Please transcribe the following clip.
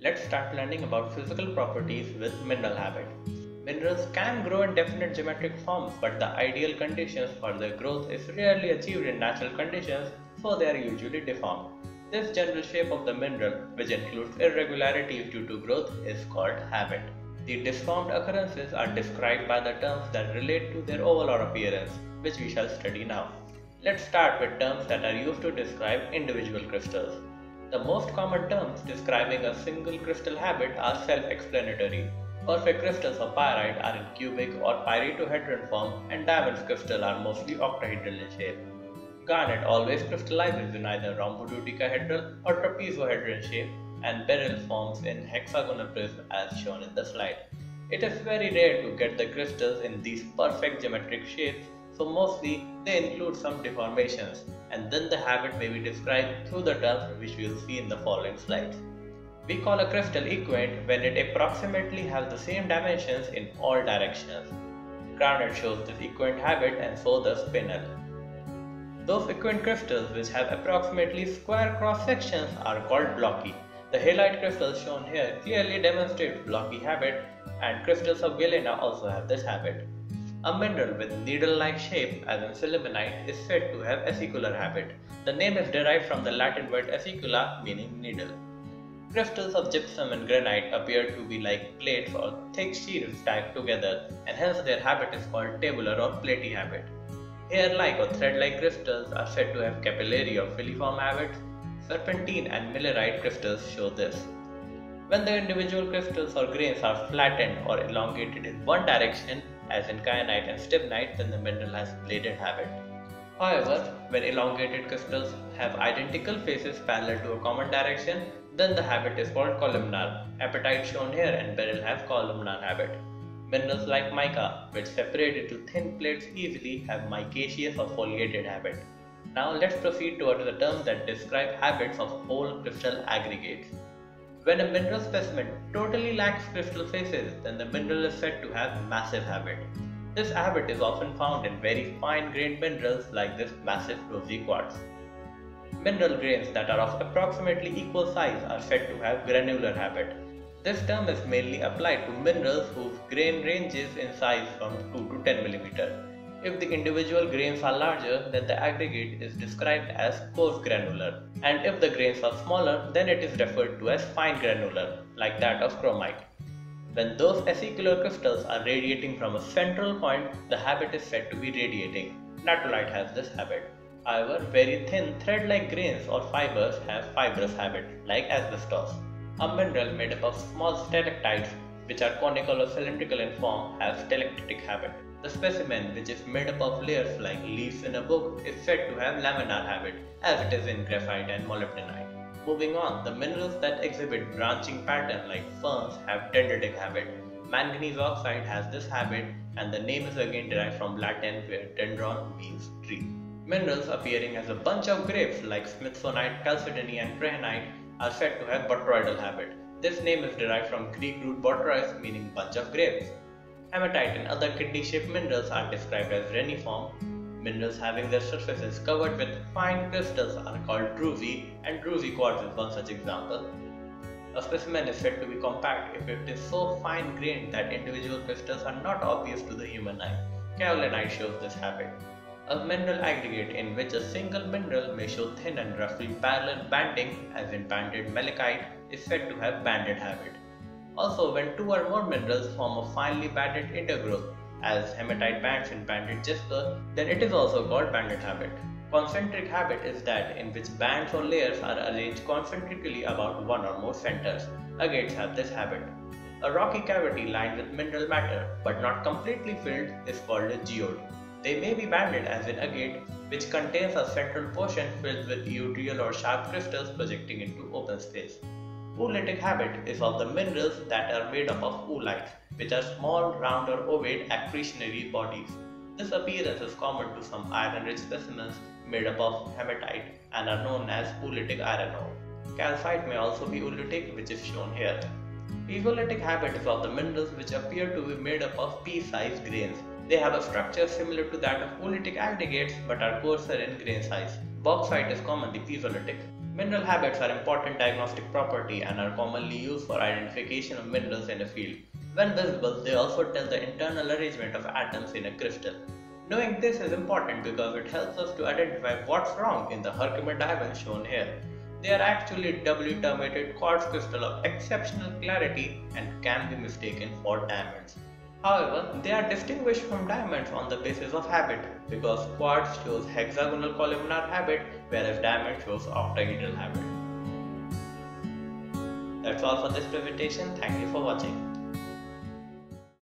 Let's start learning about physical properties with mineral habit. Minerals can grow in definite geometric forms, but the ideal conditions for their growth is rarely achieved in natural conditions, so they are usually deformed. This general shape of the mineral, which includes irregularities due to growth, is called habit. The disformed occurrences are described by the terms that relate to their overall appearance, which we shall study now. Let's start with terms that are used to describe individual crystals. The most common terms describing a single crystal habit are self-explanatory. Perfect crystals of pyrite are in cubic or pyritohedron form and diamond crystals are mostly octahedral in shape. Garnet always crystallizes in either rhombododecahedral or trapezohedron shape and beryl forms in hexagonal prism as shown in the slide. It is very rare to get the crystals in these perfect geometric shapes so mostly they include some deformations and then the habit may be described through the terms which we will see in the following slides. We call a crystal equant when it approximately has the same dimensions in all directions. Garnet shows this equant habit and so does spinel. Those equant crystals which have approximately square cross sections are called blocky. The halite crystals shown here clearly demonstrate blocky habit and crystals of galena also have this habit. A mineral with needle-like shape, as in sillimanite, is said to have acicular habit. The name is derived from the Latin word acicula, meaning needle. Crystals of gypsum and granite appear to be like plates or thick sheets stacked together, and hence their habit is called tabular or platy habit. Hair-like or thread-like crystals are said to have capillary or filiform habits. Serpentine and millerite crystals show this. When the individual crystals or grains are flattened or elongated in one direction, as in kyanite and stibnite, then the mineral has bladed habit. However, when elongated crystals have identical faces parallel to a common direction, then the habit is called columnar. Apatite shown here and beryl have columnar habit. Minerals like mica, which separate into thin plates easily, have micaceous or foliated habit. Now let's proceed towards the terms that describe habits of whole crystal aggregates. When a mineral specimen totally lacks crystal faces, then the mineral is said to have massive habit. This habit is often found in very fine-grained minerals like this massive rosy quartz. Mineral grains that are of approximately equal size are said to have granular habit. This term is mainly applied to minerals whose grain ranges in size from 2 to 10 mm. If the individual grains are larger, then the aggregate is described as coarse granular, and if the grains are smaller, then it is referred to as fine granular, like that of chromite. When those acicular crystals are radiating from a central point, the habit is said to be radiating. Natrolite has this habit. However, very thin thread-like grains or fibers have fibrous habit, like asbestos. A mineral made up of small stalactites, which are conical or cylindrical in form, has stalactitic habit. The specimen, which is made up of layers like leaves in a book, is said to have laminar habit, as it is in graphite and molybdenite. Moving on, the minerals that exhibit branching pattern like ferns have dendritic habit. Manganese oxide has this habit and the name is again derived from Latin where dendron means tree. Minerals appearing as a bunch of grapes like smithsonite, chalcedony and prehnite are said to have botryoidal habit. This name is derived from Greek root botryos meaning bunch of grapes. Hematite and other kidney-shaped minerals are described as reniform. Minerals having their surfaces covered with fine crystals are called druzy, and druzy quartz is one such example. A specimen is said to be compact if it is so fine-grained that individual crystals are not obvious to the human eye. Kaolinite shows this habit. A mineral aggregate in which a single mineral may show thin and roughly parallel banding, as in banded malachite, is said to have banded habit. Also, when two or more minerals form a finely banded intergrowth, as hematite bands in banded jasper, then it is also called banded habit. Concentric habit is that in which bands or layers are arranged concentrically about one or more centers. Agates have this habit. A rocky cavity lined with mineral matter but not completely filled is called a geode. They may be banded as in agate, which contains a central portion filled with euhedral or sharp crystals projecting into open space. Oolitic habit is of the minerals that are made up of oolites, which are small, round or ovate accretionary bodies. This appearance is common to some iron-rich specimens made up of hematite and are known as oolitic iron ore. Calcite may also be oolitic, which is shown here. Pisolitic habit is of the minerals which appear to be made up of pea-sized grains. They have a structure similar to that of oolitic aggregates but are coarser in grain size. Bauxite is commonly pisolitic. Mineral habits are important diagnostic property and are commonly used for identification of minerals in a field. When visible, they also tell the internal arrangement of atoms in a crystal. Knowing this is important because it helps us to identify what's wrong in the Herkimer diamonds shown here. They are actually doubly terminated quartz crystal of exceptional clarity and can be mistaken for diamonds. However, they are distinguished from diamonds on the basis of habit because quartz shows hexagonal columnar habit whereas diamond shows octahedral habit. That's all for this presentation. Thank you for watching.